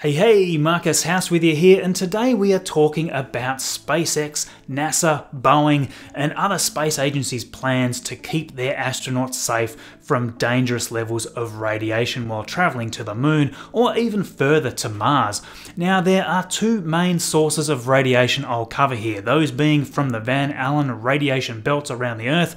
Hey, hey, Marcus House with you here, and today we are talking about SpaceX, NASA, Boeing, and other space agencies' plans to keep their astronauts safe from dangerous levels of radiation while travelling to the moon or even further to Mars. Now, there are two main sources of radiation I'll cover here, those being from the Van Allen radiation belts around the Earth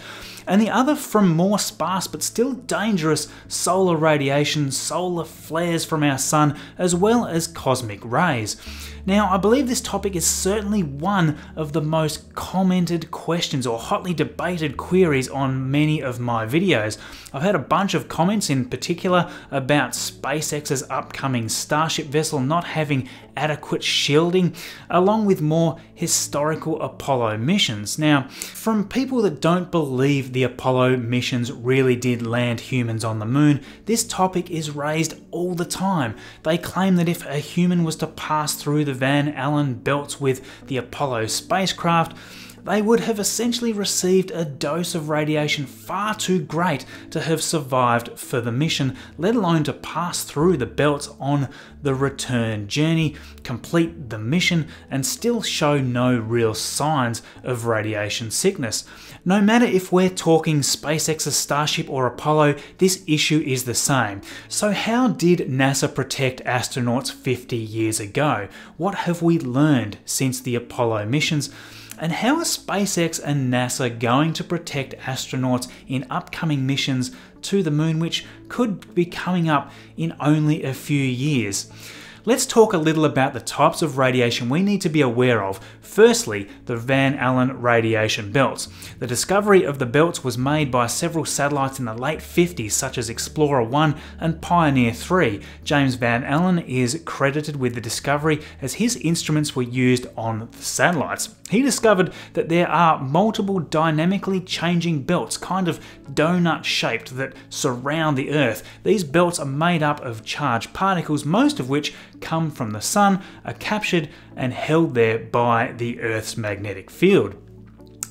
and the other from more sparse but still dangerous solar radiation, solar flares from our sun, as well as cosmic rays. Now, I believe this topic is certainly one of the most commented questions or hotly debated queries on many of my videos. I've had a bunch of comments in particular about SpaceX's upcoming Starship vessel not having adequate shielding, along with more historical Apollo missions. Now, from people that don't believe the Apollo missions really did land humans on the moon, this topic is raised all the time. They claim that if a human was to pass through the the Van Allen belts with the Apollo spacecraft, they would have essentially received a dose of radiation far too great to have survived for the mission, let alone to pass through the belts on the return journey, complete the mission, and still show no real signs of radiation sickness. No matter if we're talking SpaceX's Starship or Apollo, this issue is the same. So, how did NASA protect astronauts 50 years ago? What have we learned since the Apollo missions? And how are SpaceX and NASA going to protect astronauts in upcoming missions to the moon, which could be coming up in only a few years? Let's talk a little about the types of radiation we need to be aware of. Firstly, the Van Allen radiation belts. The discovery of the belts was made by several satellites in the late 50s, such as Explorer 1 and Pioneer 3. James Van Allen is credited with the discovery as his instruments were used on the satellites. He discovered that there are multiple dynamically changing belts, kind of donut shaped, that surround the Earth. These belts are made up of charged particles, most of which come from the Sun, are captured and held there by the Earth's magnetic field.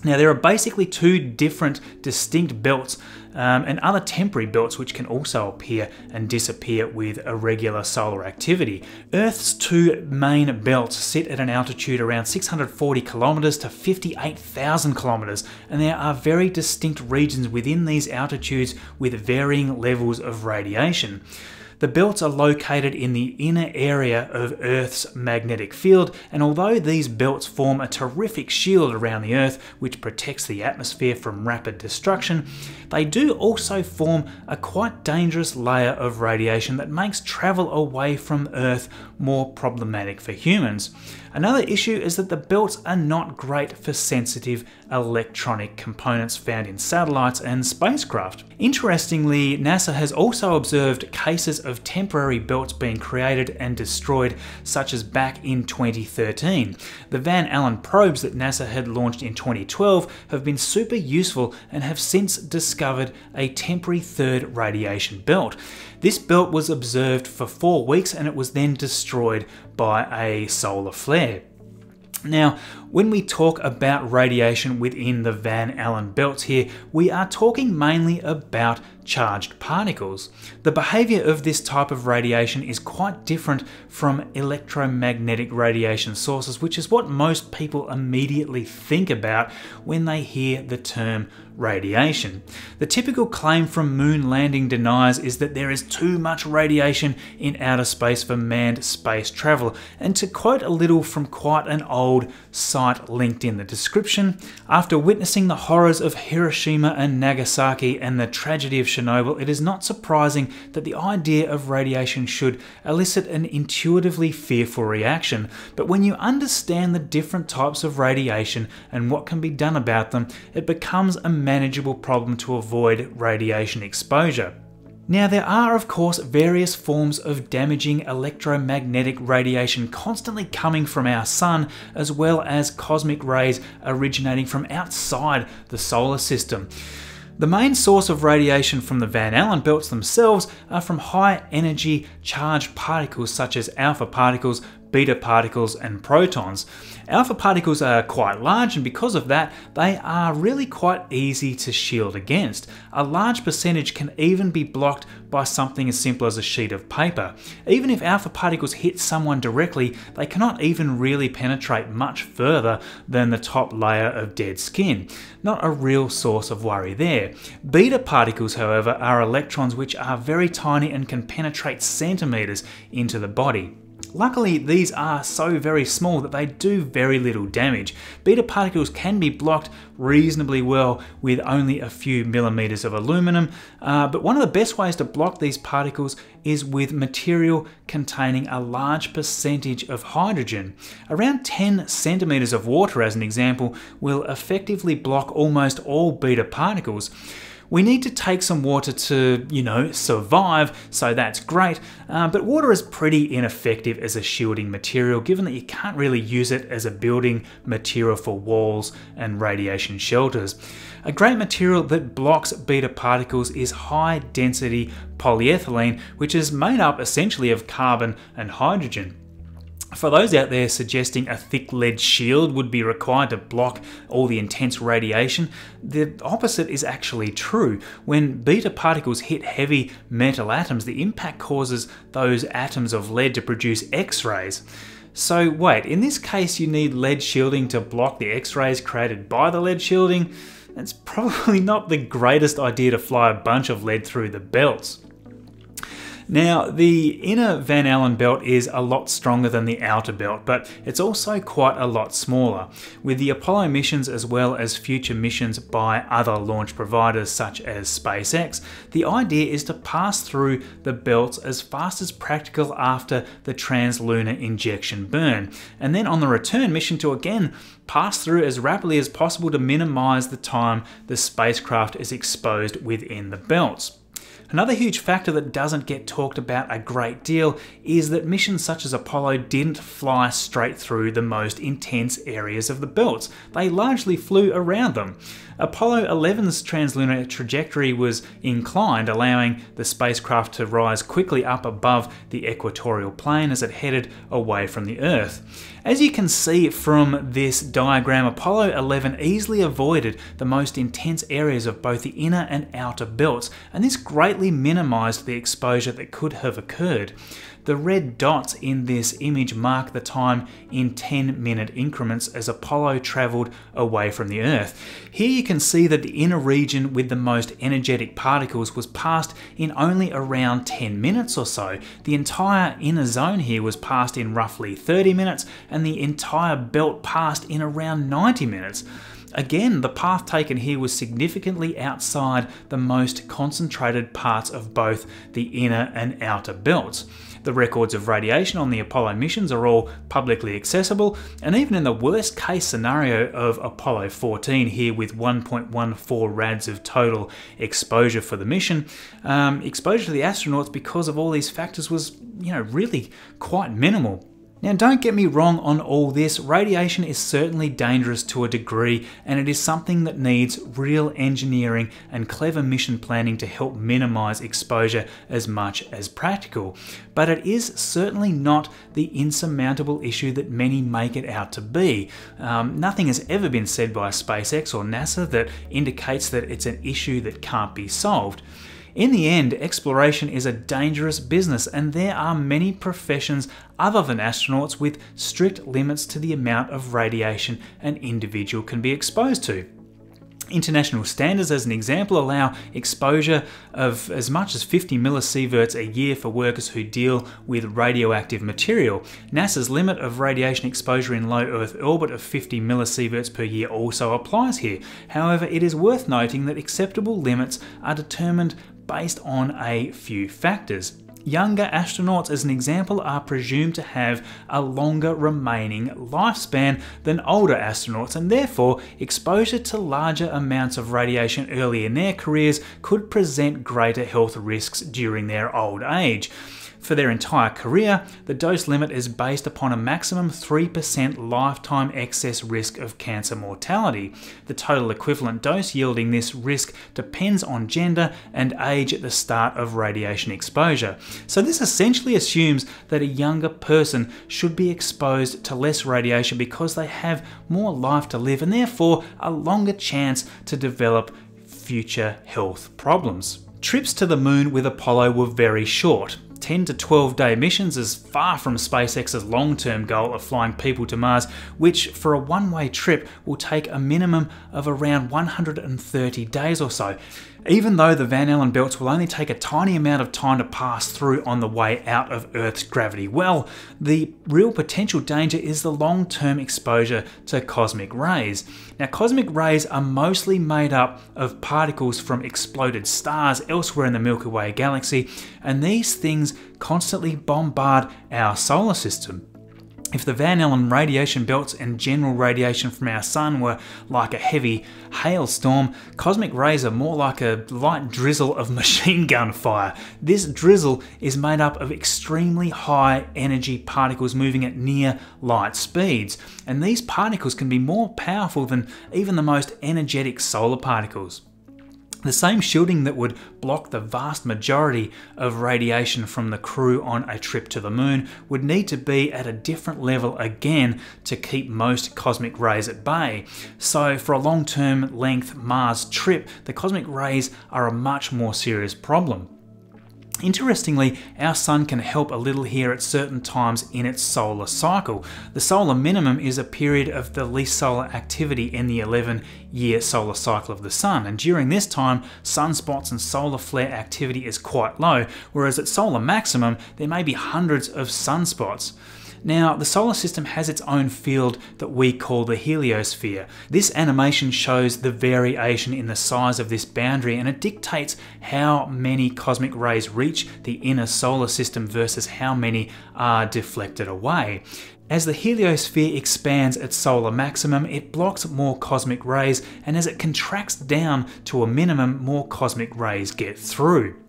Now, there are basically two different distinct belts um, and other temporary belts which can also appear and disappear with irregular solar activity. Earth's two main belts sit at an altitude around 640 kilometers to 58,000 kilometers, and there are very distinct regions within these altitudes with varying levels of radiation. The belts are located in the inner area of Earth's magnetic field, and although these belts form a terrific shield around the Earth which protects the atmosphere from rapid destruction, they do also form a quite dangerous layer of radiation that makes travel away from Earth more problematic for humans. Another issue is that the belts are not great for sensitive electronic components found in satellites and spacecraft. Interestingly, NASA has also observed cases of temporary belts being created and destroyed, such as back in 2013. The Van Allen probes that NASA had launched in 2012 have been super useful and have since discovered a temporary third radiation belt. This belt was observed for four weeks and it was then destroyed by a solar flare. Now, when we talk about radiation within the Van Allen belts here, we are talking mainly about charged particles. The behavior of this type of radiation is quite different from electromagnetic radiation sources, which is what most people immediately think about when they hear the term radiation. The typical claim from moon landing deniers is that there is too much radiation in outer space for manned space travel, and to quote a little from quite an old site linked in the description, after witnessing the horrors of Hiroshima and Nagasaki and the tragedy of Chernobyl, it is not surprising that the idea of radiation should elicit an intuitively fearful reaction. But when you understand the different types of radiation and what can be done about them, it becomes a manageable problem to avoid radiation exposure. Now, there are, of course, various forms of damaging electromagnetic radiation constantly coming from our sun, as well as cosmic rays originating from outside the solar system. The main source of radiation from the Van Allen belts themselves are from high energy charged particles such as alpha particles, beta particles, and protons. Alpha particles are quite large, and because of that, they are really quite easy to shield against. A large percentage can even be blocked by something as simple as a sheet of paper. Even if alpha particles hit someone directly, they cannot even really penetrate much further than the top layer of dead skin. Not a real source of worry there. Beta particles, however, are electrons which are very tiny and can penetrate centimetres into the body. Luckily, these are so very small that they do very little damage. Beta particles can be blocked reasonably well with only a few millimeters of aluminum, uh, but one of the best ways to block these particles is with material containing a large percentage of hydrogen. Around 10 centimeters of water, as an example, will effectively block almost all beta particles. We need to take some water to, you know, survive, so that's great, uh, but water is pretty ineffective as a shielding material given that you can't really use it as a building material for walls and radiation shelters. A great material that blocks beta particles is high density polyethylene, which is made up essentially of carbon and hydrogen. For those out there suggesting a thick lead shield would be required to block all the intense radiation, the opposite is actually true. When beta particles hit heavy metal atoms, the impact causes those atoms of lead to produce X-rays. So wait, in this case you need lead shielding to block the X-rays created by the lead shielding? That's probably not the greatest idea to fly a bunch of lead through the belts. Now, the inner Van Allen belt is a lot stronger than the outer belt, but it's also quite a lot smaller. With the Apollo missions as well as future missions by other launch providers such as SpaceX, the idea is to pass through the belts as fast as practical after the translunar injection burn, and then on the return mission to again pass through as rapidly as possible to minimize the time the spacecraft is exposed within the belts. Another huge factor that doesn't get talked about a great deal is that missions such as Apollo didn't fly straight through the most intense areas of the belts. They largely flew around them. Apollo 11's translunar trajectory was inclined, allowing the spacecraft to rise quickly up above the equatorial plane as it headed away from the Earth. As you can see from this diagram, Apollo 11 easily avoided the most intense areas of both the inner and outer belts, and this greatly minimized the exposure that could have occurred. The red dots in this image mark the time in 10 minute increments as Apollo travelled away from the Earth. Here you can see that the inner region with the most energetic particles was passed in only around 10 minutes or so. The entire inner zone here was passed in roughly 30 minutes and the entire belt passed in around 90 minutes. Again, the path taken here was significantly outside the most concentrated parts of both the inner and outer belts. The records of radiation on the Apollo missions are all publicly accessible, and even in the worst case scenario of Apollo 14 here with 1.14 rads of total exposure for the mission, um, exposure to the astronauts because of all these factors was, you know, really quite minimal. Now, don't get me wrong on all this, radiation is certainly dangerous to a degree, and it is something that needs real engineering and clever mission planning to help minimize exposure as much as practical. But it is certainly not the insurmountable issue that many make it out to be. Um, nothing has ever been said by SpaceX or NASA that indicates that it's an issue that can't be solved. In the end, exploration is a dangerous business, and there are many professions other than astronauts with strict limits to the amount of radiation an individual can be exposed to. International standards, as an example, allow exposure of as much as 50 millisieverts a year for workers who deal with radioactive material. NASA's limit of radiation exposure in low Earth orbit of 50 millisieverts per year also applies here. However, it is worth noting that acceptable limits are determined based on a few factors. Younger astronauts, as an example, are presumed to have a longer remaining lifespan than older astronauts, and therefore exposure to larger amounts of radiation early in their careers could present greater health risks during their old age. For their entire career, the dose limit is based upon a maximum 3% lifetime excess risk of cancer mortality. The total equivalent dose yielding this risk depends on gender and age at the start of radiation exposure. So, this essentially assumes that a younger person should be exposed to less radiation because they have more life to live and therefore a longer chance to develop future health problems. Trips to the moon with Apollo were very short. 10 to 12 day missions is far from SpaceX's long term goal of flying people to Mars, which for a one way trip will take a minimum of around 130 days or so even though the Van Allen belts will only take a tiny amount of time to pass through on the way out of Earth's gravity well, the real potential danger is the long term exposure to cosmic rays. Now, cosmic rays are mostly made up of particles from exploded stars elsewhere in the Milky Way galaxy, and these things constantly bombard our solar system. If the Van Allen radiation belts and general radiation from our sun were like a heavy hailstorm, cosmic rays are more like a light drizzle of machine gun fire. This drizzle is made up of extremely high energy particles moving at near light speeds, and these particles can be more powerful than even the most energetic solar particles. The same shielding that would block the vast majority of radiation from the crew on a trip to the moon would need to be at a different level again to keep most cosmic rays at bay. So, for a long term length Mars trip, the cosmic rays are a much more serious problem. Interestingly, our sun can help a little here at certain times in its solar cycle. The solar minimum is a period of the least solar activity in the 11 year solar cycle of the sun, and during this time, sunspots and solar flare activity is quite low, whereas at solar maximum, there may be hundreds of sunspots. Now, the solar system has its own field that we call the heliosphere. This animation shows the variation in the size of this boundary and it dictates how many cosmic rays reach the inner solar system versus how many are deflected away. As the heliosphere expands at solar maximum, it blocks more cosmic rays, and as it contracts down to a minimum, more cosmic rays get through.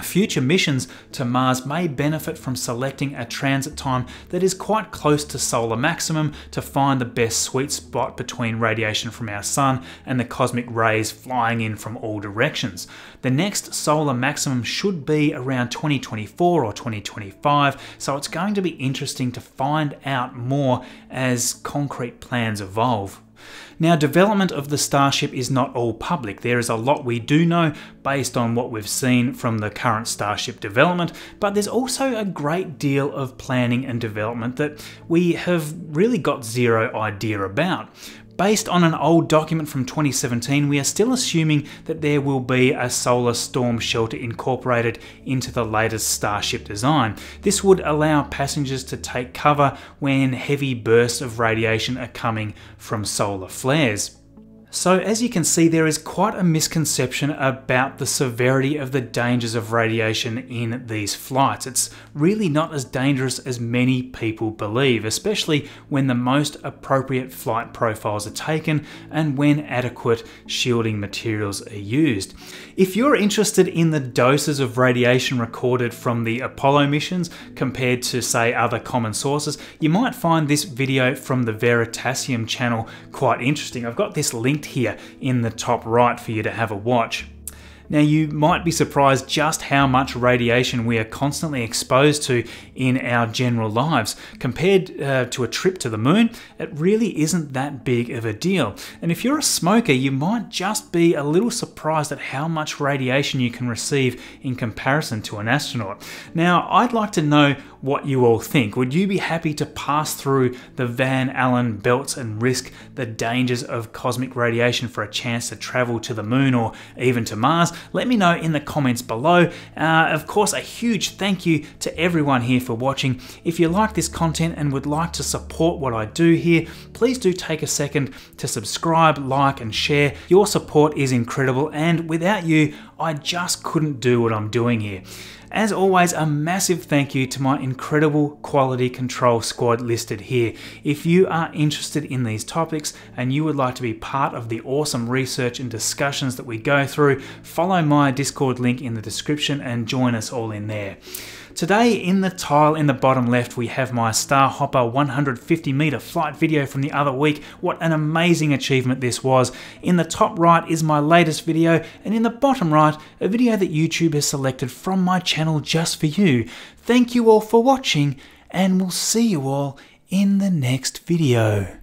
Future missions to Mars may benefit from selecting a transit time that is quite close to solar maximum to find the best sweet spot between radiation from our Sun and the cosmic rays flying in from all directions. The next solar maximum should be around 2024 or 2025, so it's going to be interesting to find out more as concrete plans evolve. Now, development of the Starship is not all public. There is a lot we do know based on what we've seen from the current Starship development, but there's also a great deal of planning and development that we have really got zero idea about. Based on an old document from 2017, we are still assuming that there will be a solar storm shelter incorporated into the latest Starship design. This would allow passengers to take cover when heavy bursts of radiation are coming from solar flares. So as you can see, there is quite a misconception about the severity of the dangers of radiation in these flights. It's really not as dangerous as many people believe, especially when the most appropriate flight profiles are taken and when adequate shielding materials are used. If you're interested in the doses of radiation recorded from the Apollo missions compared to say other common sources, you might find this video from the Veritasium channel quite interesting. I've got this link linked here in the top right for you to have a watch. Now, you might be surprised just how much radiation we are constantly exposed to in our general lives. Compared uh, to a trip to the moon, it really isn't that big of a deal. And if you're a smoker, you might just be a little surprised at how much radiation you can receive in comparison to an astronaut. Now, I'd like to know what you all think. Would you be happy to pass through the Van Allen belts and risk the dangers of cosmic radiation for a chance to travel to the moon or even to Mars? Let me know in the comments below. Uh, of course, a huge thank you to everyone here for watching. If you like this content and would like to support what I do here, please do take a second to subscribe, like, and share. Your support is incredible, and without you, I just couldn't do what I'm doing here. As always, a massive thank you to my incredible quality control squad listed here. If you are interested in these topics and you would like to be part of the awesome research and discussions that we go through, follow my Discord link in the description and join us all in there. Today in the tile in the bottom left we have my Starhopper 150 meter flight video from the other week. What an amazing achievement this was. In the top right is my latest video and in the bottom right a video that YouTube has selected from my channel just for you. Thank you all for watching and we'll see you all in the next video.